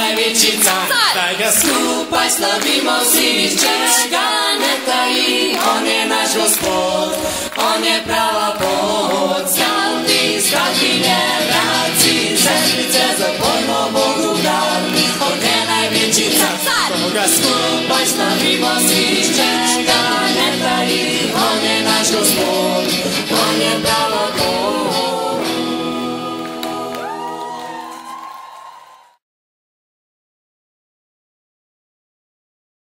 najvětšica. Tak a skupaj slavimo si, ničega ne on je náš hospod, on je pravá pomoc. Skaldy, skaldy, nevrací, zemlice za pojmo Bohu dar, on je najvětšica. Tak a skupaj slavimo si, ničega ne tají, on je náš hospod.